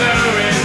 whisper